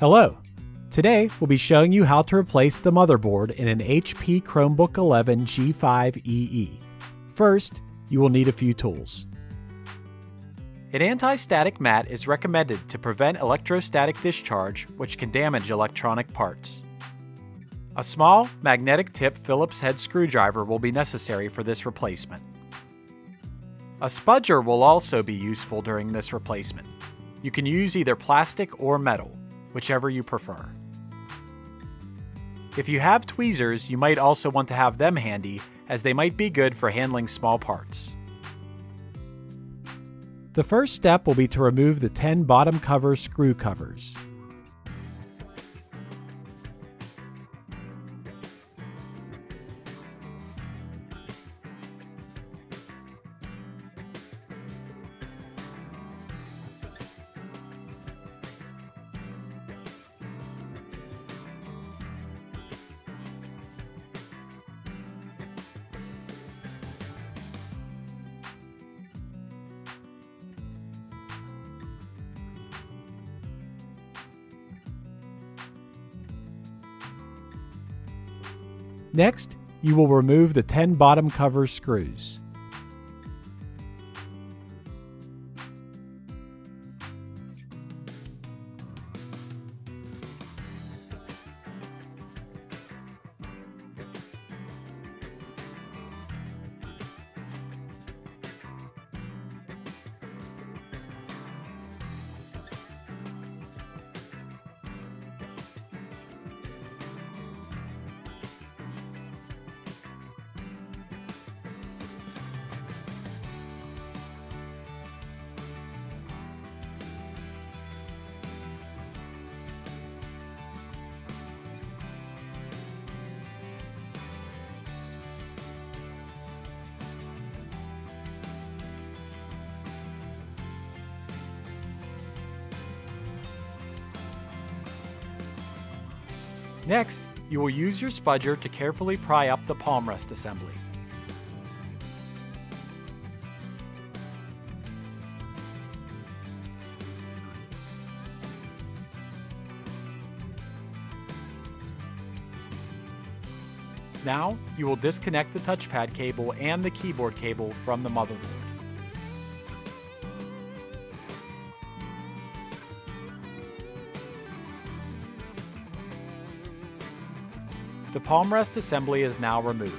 Hello! Today we'll be showing you how to replace the motherboard in an HP Chromebook 11 G5EE. First, you will need a few tools. An anti-static mat is recommended to prevent electrostatic discharge which can damage electronic parts. A small, magnetic tip Phillips head screwdriver will be necessary for this replacement. A spudger will also be useful during this replacement. You can use either plastic or metal, whichever you prefer. If you have tweezers, you might also want to have them handy as they might be good for handling small parts. The first step will be to remove the 10 bottom cover screw covers. Next, you will remove the 10 bottom cover screws. Next, you will use your spudger to carefully pry up the palm rest assembly. Now, you will disconnect the touchpad cable and the keyboard cable from the motherboard. The palm rest assembly is now removed.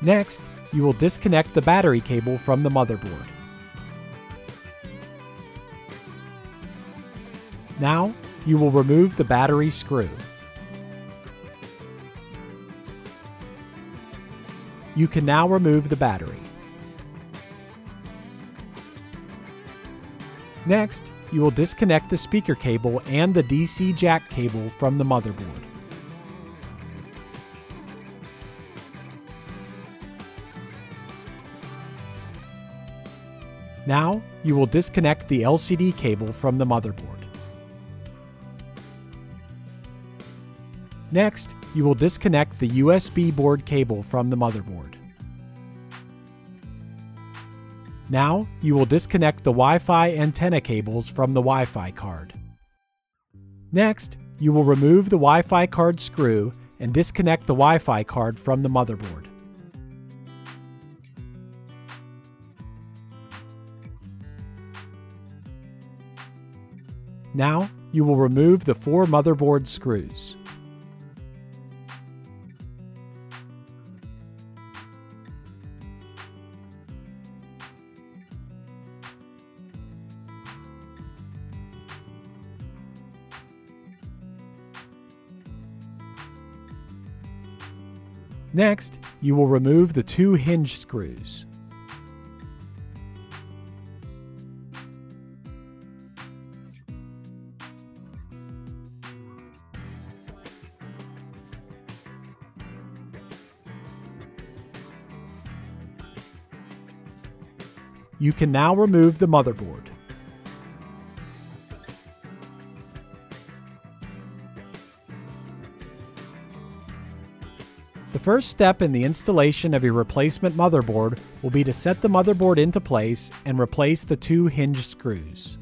Next, you will disconnect the battery cable from the motherboard. Now, you will remove the battery screw. You can now remove the battery. Next, you will disconnect the speaker cable and the DC jack cable from the motherboard. Now, you will disconnect the LCD cable from the motherboard. Next, you will disconnect the USB board cable from the motherboard. Now, you will disconnect the Wi-Fi antenna cables from the Wi-Fi card. Next, you will remove the Wi-Fi card screw and disconnect the Wi-Fi card from the motherboard. Now, you will remove the four motherboard screws. Next, you will remove the two hinge screws. You can now remove the motherboard. First step in the installation of your replacement motherboard will be to set the motherboard into place and replace the two hinge screws.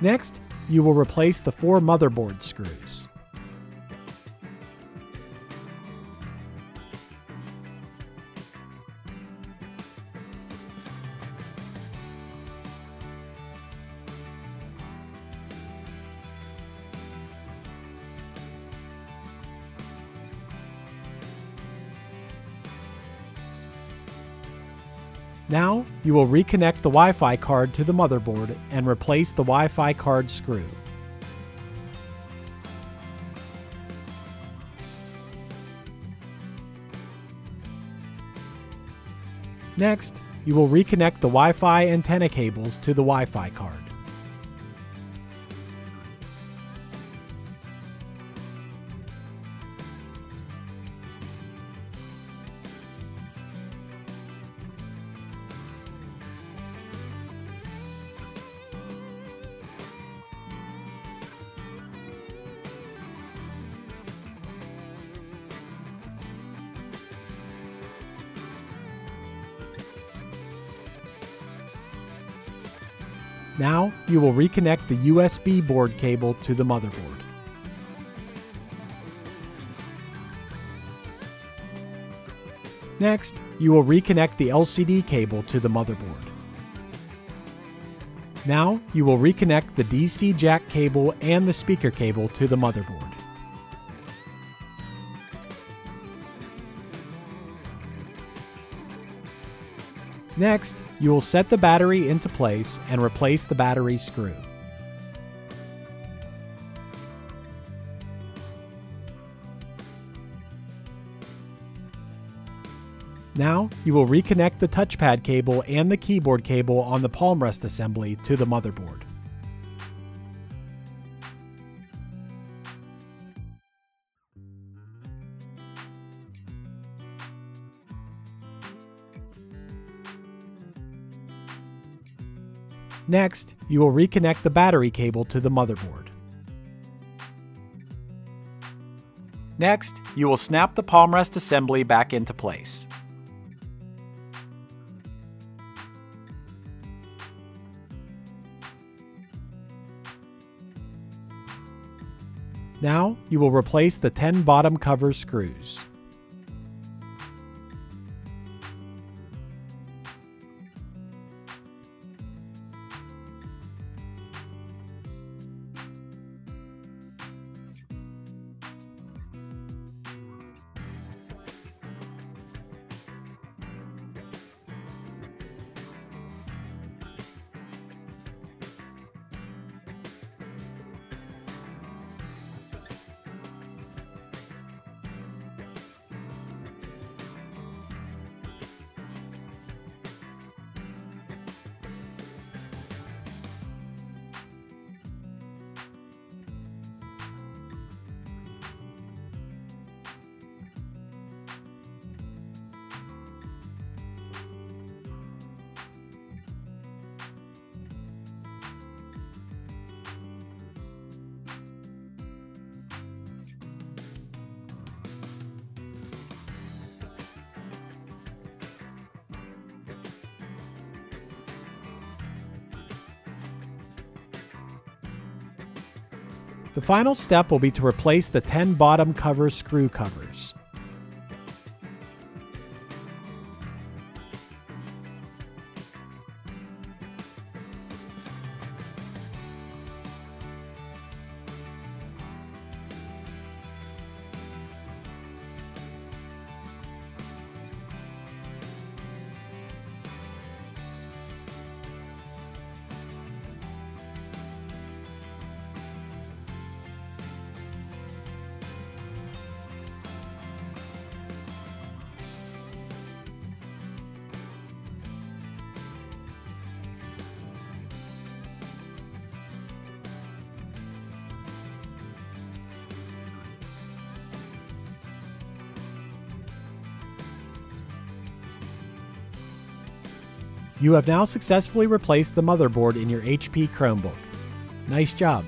Next, you will replace the four motherboard screws. Now, you will reconnect the Wi-Fi card to the motherboard and replace the Wi-Fi card screw. Next, you will reconnect the Wi-Fi antenna cables to the Wi-Fi card. Now, you will reconnect the USB board cable to the motherboard. Next, you will reconnect the LCD cable to the motherboard. Now, you will reconnect the DC jack cable and the speaker cable to the motherboard. Next, you will set the battery into place and replace the battery screw. Now, you will reconnect the touchpad cable and the keyboard cable on the palm rest assembly to the motherboard. Next, you will reconnect the battery cable to the motherboard. Next, you will snap the palm rest assembly back into place. Now, you will replace the 10 bottom cover screws. The final step will be to replace the 10 bottom cover screw covers. You have now successfully replaced the motherboard in your HP Chromebook. Nice job!